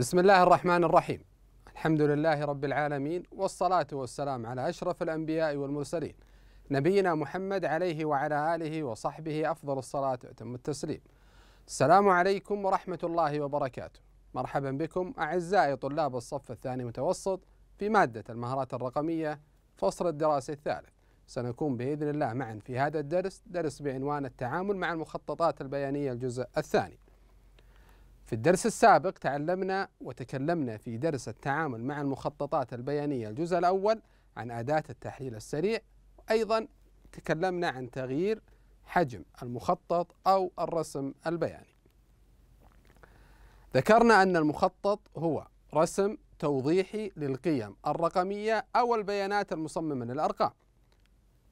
بسم الله الرحمن الرحيم. الحمد لله رب العالمين والصلاة والسلام على أشرف الأنبياء والمرسلين نبينا محمد عليه وعلى آله وصحبه أفضل الصلاة وأتم التسليم. السلام عليكم ورحمة الله وبركاته. مرحبا بكم أعزائي طلاب الصف الثاني متوسط في مادة المهارات الرقمية فصل الدراسي الثالث. سنكون بإذن الله معا في هذا الدرس درس بعنوان التعامل مع المخططات البيانية الجزء الثاني. في الدرس السابق تعلمنا وتكلمنا في درس التعامل مع المخططات البيانية الجزء الأول عن أداة التحليل السريع أيضا تكلمنا عن تغيير حجم المخطط أو الرسم البياني. ذكرنا أن المخطط هو رسم توضيحي للقيم الرقمية أو البيانات المصممة للأرقام.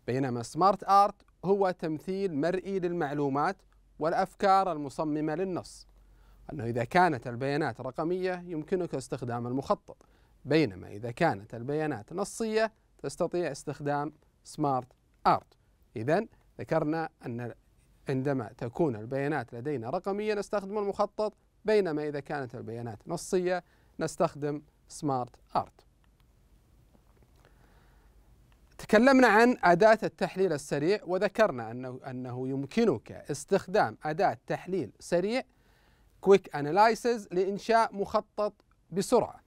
بينما سمارت آرت هو تمثيل مرئي للمعلومات والأفكار المصممة للنص. أنه إذا كانت البيانات رقمية يمكنك استخدام المخطط. بينما إذا كانت البيانات نصية تستطيع استخدام سمارت آرت إذا ذكرنا أن عندما تكون البيانات لدينا رقمية نستخدم المخطط بينما إذا كانت البيانات نصية نستخدم سمارت آرت تكلمنا عن أداة التحليل السريع وذكرنا أنه أنه يمكنك استخدام أداة تحليل سريع Quick Analysis لإنشاء مخطط بسرعة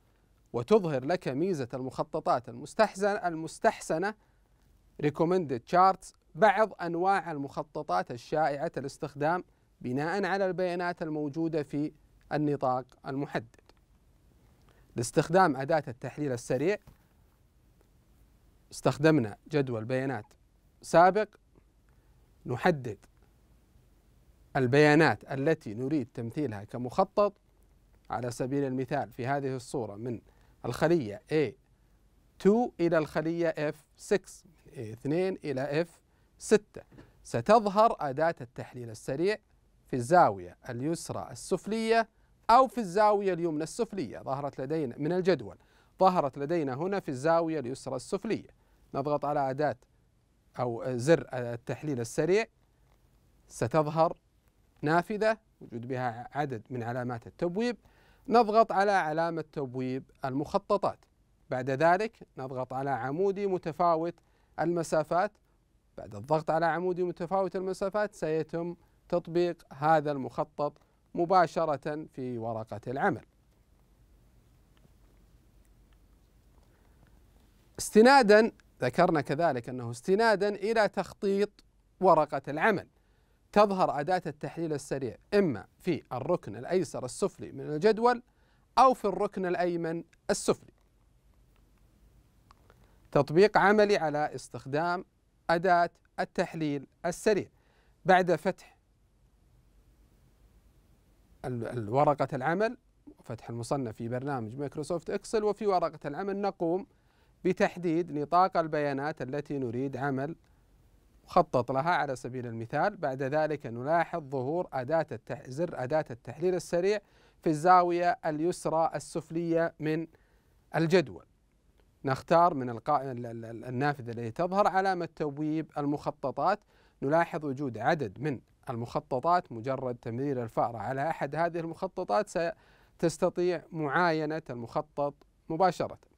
وتظهر لك ميزة المخططات المستحسنة المستحسنة. Recommended charts بعض أنواع المخططات الشائعة الاستخدام بناء على البيانات الموجودة في النطاق المحدد. لاستخدام أداة التحليل السريع استخدمنا جدول بيانات سابق. نحدد البيانات التي نريد تمثيلها كمخطط على سبيل المثال في هذه الصورة من الخلية A2 إلى الخلية F6 من A2 إلى F6 ستظهر أداة التحليل السريع في الزاوية اليسرى السفلية أو في الزاوية اليمنى السفلية. ظهرت لدينا من الجدول. ظهرت لدينا هنا في الزاوية اليسرى السفلية. نضغط على أداة أو زر التحليل السريع. ستظهر نافذة وجود بها عدد من علامات التبويب نضغط على علامة تبويب المخططات. بعد ذلك نضغط على عمودي متفاوت المسافات. بعد الضغط على عمودي متفاوت المسافات سيتم تطبيق هذا المخطط مباشرة في ورقة العمل. استنادا ذكرنا كذلك أنه استنادا إلى تخطيط ورقة العمل. تظهر أداة التحليل السريع إما في الركن الأيسر السفلي من الجدول أو في الركن الأيمن السفلي. تطبيق عملي على استخدام أداة التحليل السريع بعد فتح ورقة العمل وفتح المصنف في برنامج مايكروسوفت إكسل وفي ورقة العمل نقوم بتحديد نطاق البيانات التي نريد عمل مخطط لها على سبيل المثال. بعد ذلك نلاحظ ظهور أداة زر أداة التحليل السريع في الزاوية اليسرى السفلية من الجدول. نختار من النافذة التي تظهر علامة تبويب المخططات. نلاحظ وجود عدد من المخططات. مجرد تمرير الفأرة على أحد هذه المخططات ستستطيع معاينة المخطط مباشرة.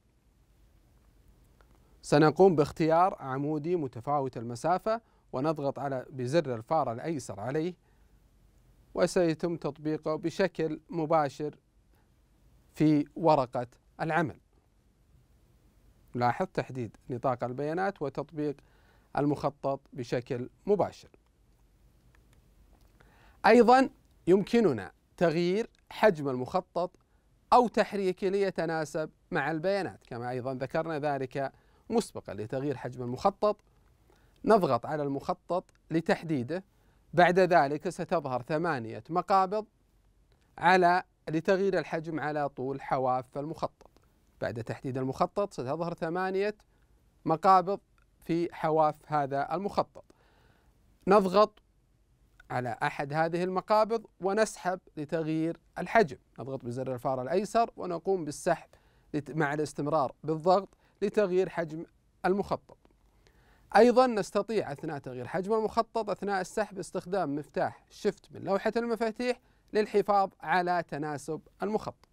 سنقوم باختيار عمودي متفاوت المسافة ونضغط على بزر الفار الأيسر عليه وسيتم تطبيقه بشكل مباشر في ورقة العمل. لاحظ تحديد نطاق البيانات وتطبيق المخطط بشكل مباشر. أيضا يمكننا تغيير حجم المخطط أو تحريكه ليتناسب مع البيانات كما أيضا ذكرنا ذلك مسبقا لتغيير حجم المخطط نضغط على المخطط لتحديده. بعد ذلك ستظهر ثمانية مقابض على لتغيير الحجم على طول حواف المخطط. بعد تحديد المخطط ستظهر ثمانية مقابض في حواف هذا المخطط. نضغط على أحد هذه المقابض ونسحب لتغيير الحجم. نضغط بزر الفار الأيسر ونقوم بالسحب مع الاستمرار بالضغط. لتغيير حجم المخطط. أيضا نستطيع أثناء تغيير حجم المخطط أثناء السحب استخدام مفتاح شفت من لوحة المفاتيح للحفاظ على تناسب المخطط.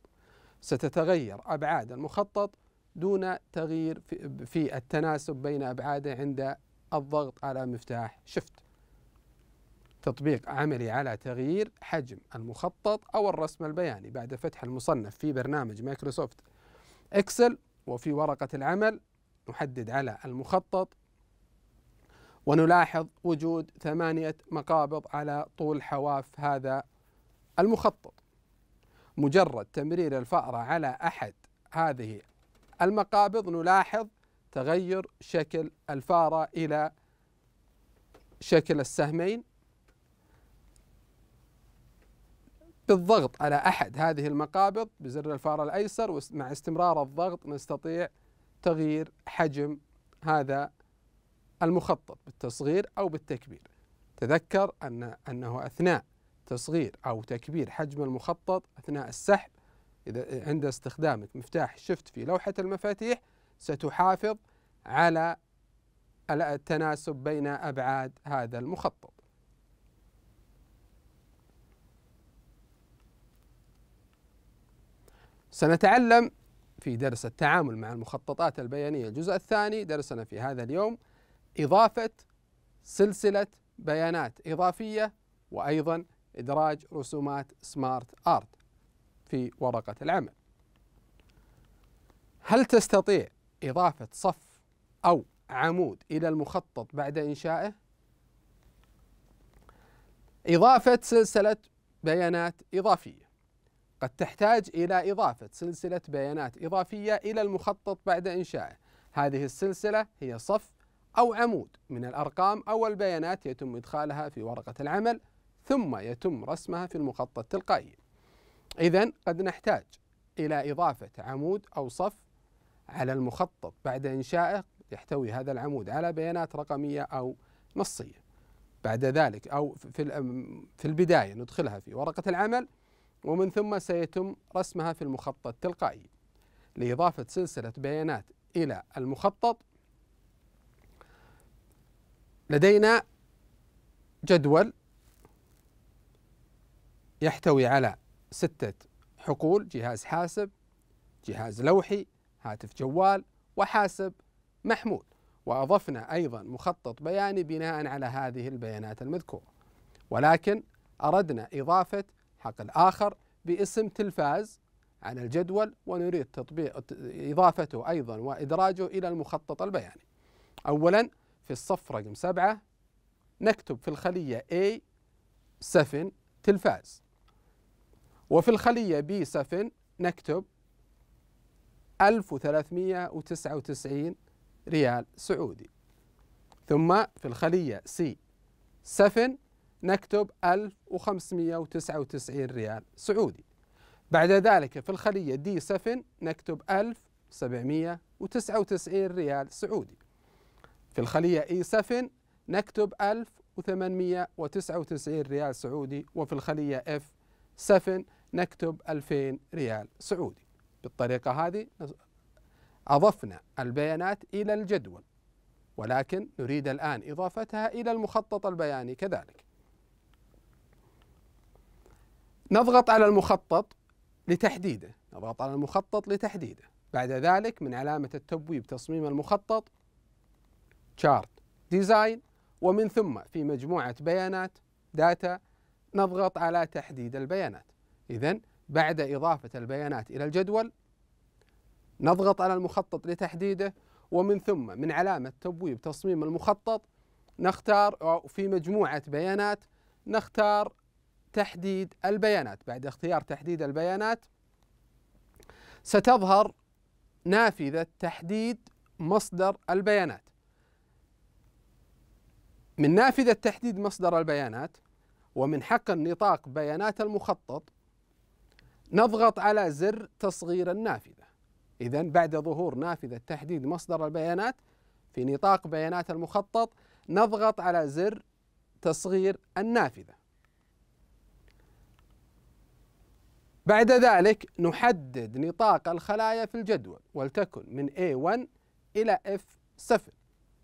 ستتغير أبعاد المخطط دون تغيير في التناسب بين أبعاده عند الضغط على مفتاح Shift. تطبيق عملي على تغيير حجم المخطط أو الرسم البياني بعد فتح المصنف في برنامج مايكروسوفت إكسل وفي ورقة العمل نحدد على المخطط ونلاحظ وجود ثمانية مقابض على طول حواف هذا المخطط. مجرد تمرير الفأرة على أحد هذه المقابض نلاحظ تغير شكل الفأرة إلى شكل السهمين بالضغط على أحد هذه المقابض بزر الفار الأيسر ومع استمرار الضغط نستطيع تغيير حجم هذا المخطط بالتصغير أو بالتكبير. تذكر أن أنه أثناء تصغير أو تكبير حجم المخطط أثناء السحب إذا عند استخدامك مفتاح شفت في لوحة المفاتيح ستحافظ على التناسب بين أبعاد هذا المخطط. سنتعلم في درس التعامل مع المخططات البيانية. الجزء الثاني درسنا في هذا اليوم إضافة سلسلة بيانات إضافية وأيضا إدراج رسومات سمارت آرت في ورقة العمل. هل تستطيع إضافة صف أو عمود إلى المخطط بعد إنشائه؟ إضافة سلسلة بيانات إضافية. قد تحتاج إلى إضافة سلسلة بيانات إضافية إلى المخطط بعد إنشائه. هذه السلسلة هي صف أو عمود من الأرقام أو البيانات يتم إدخالها في ورقة العمل ثم يتم رسمها في المخطط تلقائيا إذا قد نحتاج إلى إضافة عمود أو صف على المخطط بعد إنشائه يحتوي هذا العمود على بيانات رقمية أو نصية. بعد ذلك أو في البداية ندخلها في ورقة العمل ومن ثم سيتم رسمها في المخطط تلقائيا لإضافة سلسلة بيانات إلى المخطط لدينا جدول يحتوي على ستة حقول جهاز حاسب جهاز لوحي هاتف جوال وحاسب محمول. وأضفنا أيضا مخطط بياني بناء على هذه البيانات المذكورة. ولكن أردنا إضافة حقل آخر باسم تلفاز على الجدول ونريد تطبيق إضافته أيضا وإدراجه إلى المخطط البياني. أولا في الصف رقم سبعة نكتب في الخلية A 7 تلفاز. وفي الخلية B 7 نكتب 1399 ريال سعودي. ثم في الخلية C 7 نكتب 1599 ريال سعودي. بعد ذلك في الخلية D 7 نكتب 1799 ريال سعودي. في الخلية E 7 نكتب 1899 ريال سعودي وفي الخلية F 7 نكتب 2000 ريال سعودي. بالطريقة هذه أضفنا البيانات إلى الجدول ولكن نريد الآن إضافتها إلى المخطط البياني كذلك. نضغط على المخطط لتحديده. نضغط على المخطط لتحديده. بعد ذلك من علامة التبويب تصميم المخطط Chart Design ومن ثم في مجموعة بيانات Data نضغط على تحديد البيانات. إذا بعد إضافة البيانات إلى الجدول نضغط على المخطط لتحديده ومن ثم من علامة تبويب تصميم المخطط نختار في مجموعة بيانات نختار تحديد البيانات. بعد اختيار تحديد البيانات ستظهر نافذة تحديد مصدر البيانات. من نافذة تحديد مصدر البيانات ومن حق نطاق بيانات المخطط نضغط على زر تصغير النافذة. إذا بعد ظهور نافذة تحديد مصدر البيانات في نطاق بيانات المخطط نضغط على زر تصغير النافذة. بعد ذلك نحدد نطاق الخلايا في الجدول ولتكن من A1 إلى F7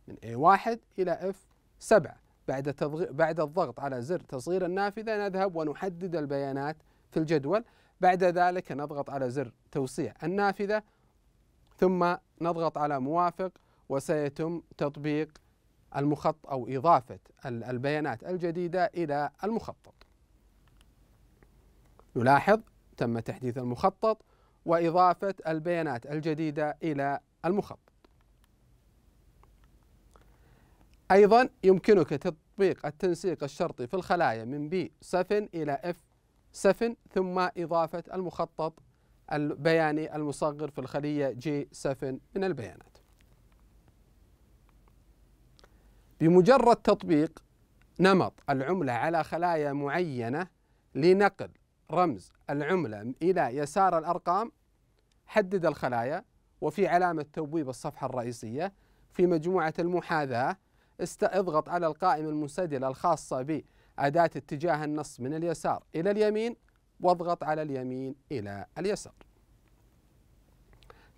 من A1 إلى F7 بعد بعد الضغط على زر تصغير النافذة نذهب ونحدد البيانات في الجدول. بعد ذلك نضغط على زر توسيع النافذة ثم نضغط على موافق وسيتم تطبيق المخطط أو إضافة البيانات الجديدة إلى المخطط. نلاحظ تم تحديث المخطط وإضافة البيانات الجديدة إلى المخطط. أيضا يمكنك تطبيق التنسيق الشرطي في الخلايا من B7 إلى F7 ثم إضافة المخطط البياني المصغر في الخلية G7 من البيانات. بمجرد تطبيق نمط العملة على خلايا معينة لنقل رمز العملة إلى يسار الأرقام حدد الخلايا وفي علامة تبويب الصفحة الرئيسية. في مجموعة المحاذاة اضغط على القائمة المنسدلة الخاصة بأداة اتجاه النص من اليسار إلى اليمين واضغط على اليمين إلى اليسار.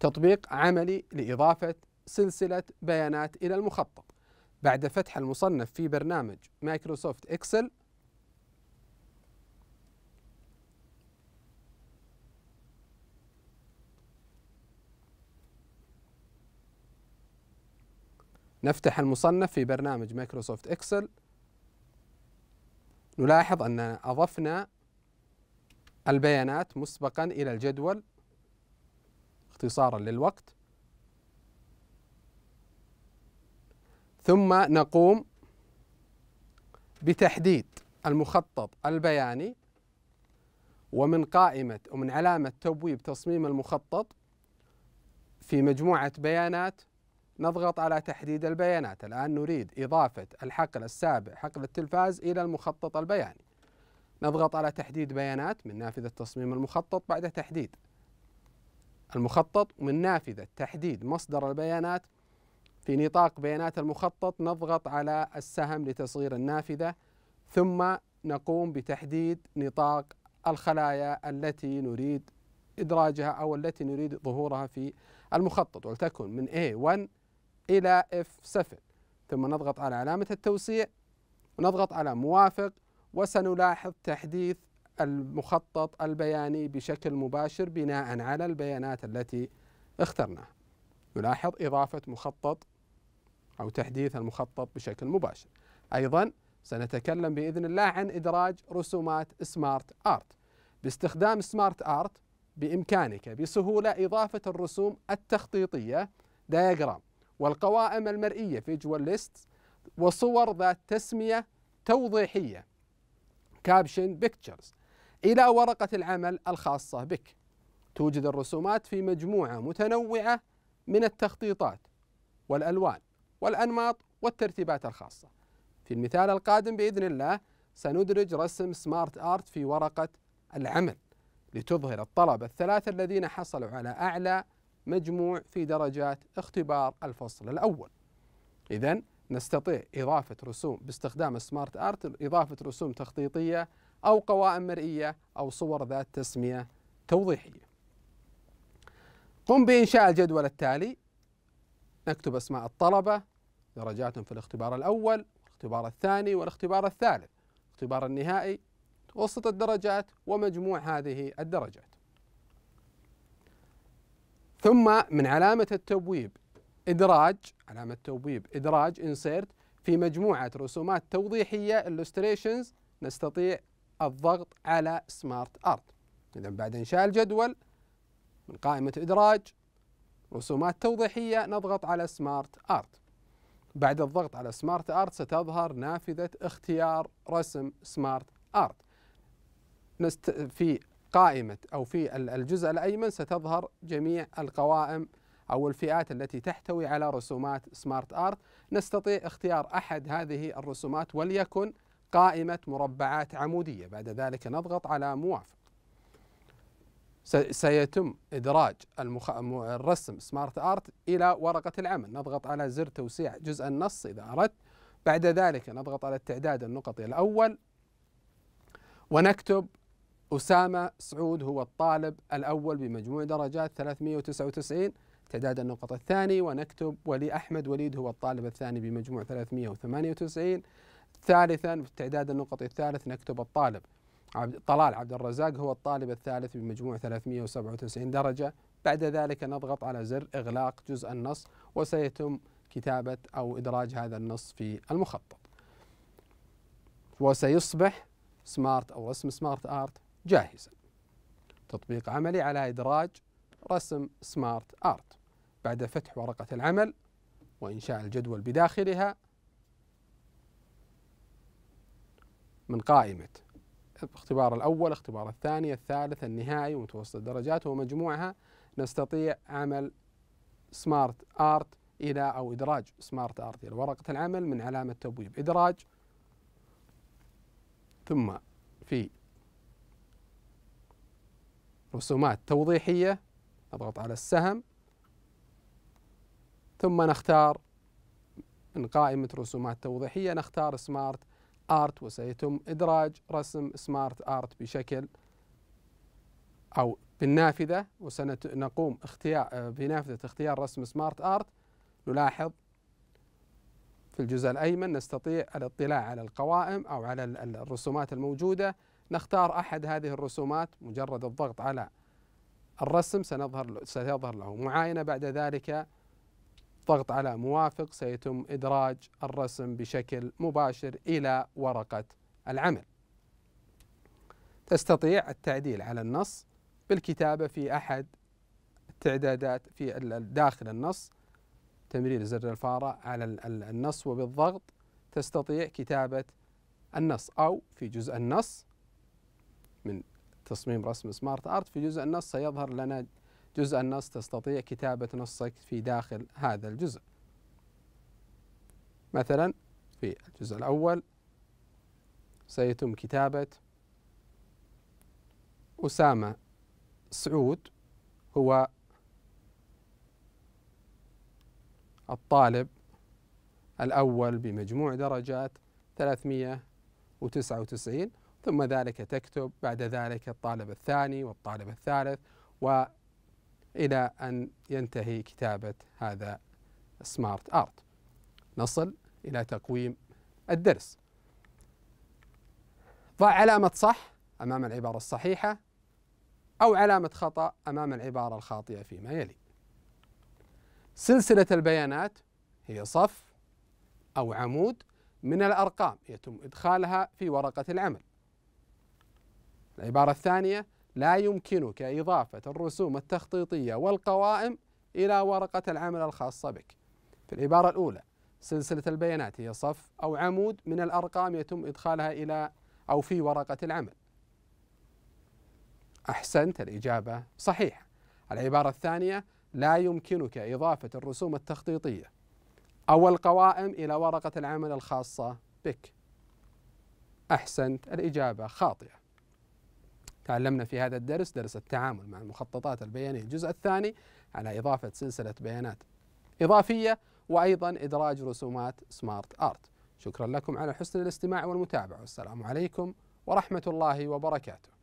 تطبيق عملي لإضافة سلسلة بيانات إلى المخطط. بعد فتح المصنف في برنامج مايكروسوفت إكسل نفتح المصنف في برنامج مايكروسوفت إكسل. نلاحظ أننا أضفنا البيانات مسبقا إلى الجدول اختصارا للوقت. ثم نقوم بتحديد المخطط البياني ومن قائمة ومن علامة تبويب تصميم المخطط في مجموعة بيانات نضغط على تحديد البيانات. الآن نريد إضافة الحقل السابع حقل التلفاز إلى المخطط البياني. نضغط على تحديد بيانات من نافذة تصميم المخطط بعد تحديد. المخطط من نافذة تحديد مصدر البيانات. في نطاق بيانات المخطط نضغط على السهم لتصغير النافذة ثم نقوم بتحديد نطاق الخلايا التي نريد إدراجها أو التي نريد ظهورها في المخطط ولتكن من A1 إلى F7 ثم نضغط على علامة التوسيع ونضغط على موافق وسنلاحظ تحديث المخطط البياني بشكل مباشر بناء على البيانات التي اخترناها. نلاحظ إضافة مخطط أو تحديث المخطط بشكل مباشر. أيضا سنتكلم بإذن الله عن إدراج رسومات سمارت آرت. باستخدام سمارت آرت بإمكانك بسهولة إضافة الرسوم التخطيطية Diagram والقوائم المرئية Visual list وصور ذات تسمية توضيحية. Caption Pictures إلى ورقة العمل الخاصة بك. توجد الرسومات في مجموعة متنوعة من التخطيطات والألوان والأنماط والترتيبات الخاصة. في المثال القادم بإذن الله سندرج رسم SmartArt في ورقة العمل لتظهر الطلبة الثلاثة الذين حصلوا على أعلى مجموع في درجات اختبار الفصل الأول. إذا نستطيع إضافة رسوم باستخدام سمارت آرت إضافة رسوم تخطيطية أو قوائم مرئية أو صور ذات تسمية توضيحية. قم بإنشاء الجدول التالي. نكتب أسماء الطلبة درجاتهم في الاختبار الأول والاختبار الثاني والاختبار الثالث. الاختبار النهائي متوسط الدرجات ومجموع هذه الدرجات. ثم من علامة التبويب إدراج علامة توبيب إدراج insert في مجموعة رسومات توضيحية illustrations نستطيع الضغط على سمارت ارت إذا بعد إنشاء الجدول من قائمة إدراج رسومات توضيحية نضغط على سمارت ارت بعد الضغط على SmartArt ستظهر نافذة اختيار رسم SmartArt في قائمة أو في الجزء الأيمن ستظهر جميع القوائم أو الفئات التي تحتوي على رسومات SmartArt. نستطيع اختيار أحد هذه الرسومات وليكن قائمة مربعات عمودية. بعد ذلك نضغط على موافق. سيتم إدراج المخ... الرسم SmartArt إلى ورقة العمل. نضغط على زر توسيع جزء النص إذا أردت. بعد ذلك نضغط على التعداد النقطي الأول. ونكتب أسامة سعود هو الطالب الأول بمجموع درجات 399 تعداد النقط الثاني ونكتب ولي أحمد وليد هو الطالب الثاني بمجموع 398 ثالثا في التعداد النقطي الثالث نكتب الطالب. طلال عبد الرزاق هو الطالب الثالث بمجموع 397 درجة. بعد ذلك نضغط على زر إغلاق جزء النص وسيتم كتابة أو إدراج هذا النص في المخطط. وسيصبح سمارت أو رسم سمارت آرت جاهزا تطبيق عملي على إدراج رسم سمارت آرت. بعد فتح ورقة العمل وإنشاء الجدول بداخلها من قائمة. الاختبار الأول الاختبار الثاني الثالث النهائي ومتوسط الدرجات ومجموعها نستطيع عمل SmartArt إلى أو إدراج SmartArt إلى ورقة العمل من علامة تبويب. إدراج ثم في رسومات توضيحية نضغط على السهم. ثم نختار من قائمة رسومات توضيحية نختار SmartArt وسيتم إدراج رسم SmartArt بشكل أو بالنافذة. وسنقوم اختيار بنافذة اختيار رسم سمارت آرت نلاحظ في الجزء الأيمن نستطيع الاطلاع على القوائم أو على الرسومات الموجودة. نختار أحد هذه الرسومات مجرد الضغط على الرسم سنظهر سيظهر له. معاينة بعد ذلك ضغط على موافق سيتم إدراج الرسم بشكل مباشر إلى ورقة العمل. تستطيع التعديل على النص بالكتابة في أحد التعدادات في داخل النص. تمرير زر الفارة على النص وبالضغط تستطيع كتابة النص أو في جزء النص من تصميم رسم سمارت آرت في جزء النص سيظهر لنا جزء النص تستطيع كتابة نصك في داخل هذا الجزء. مثلا في الجزء الأول سيتم كتابة أسامة سعود هو الطالب الأول بمجموع درجات 399 ثم ذلك تكتب بعد ذلك الطالب الثاني والطالب الثالث وإلى أن ينتهي كتابة هذا سمارت آرت نصل إلى تقويم الدرس. ضع علامة صح أمام العبارة الصحيحة أو علامة خطأ أمام العبارة الخاطئة فيما يلي. سلسلة البيانات هي صف أو عمود من الأرقام يتم إدخالها في ورقة العمل. العبارة الثانية لا يمكنك إضافة الرسوم التخطيطية والقوائم إلى ورقة العمل الخاصة بك. في العبارة الأولى سلسلة البيانات هي صف أو عمود من الأرقام يتم إدخالها إلى أو في ورقة العمل. أحسنت الإجابة صحيحة. العبارة الثانية لا يمكنك إضافة الرسوم التخطيطية أو القوائم إلى ورقة العمل الخاصة بك. أحسنت الإجابة خاطئة. تعلمنا في هذا الدرس درس التعامل مع المخططات البيانية. الجزء الثاني على إضافة سلسلة بيانات إضافية وأيضا إدراج رسومات سمارت آرت. شكرا لكم على حسن الاستماع والمتابعة. والسلام عليكم ورحمة الله وبركاته.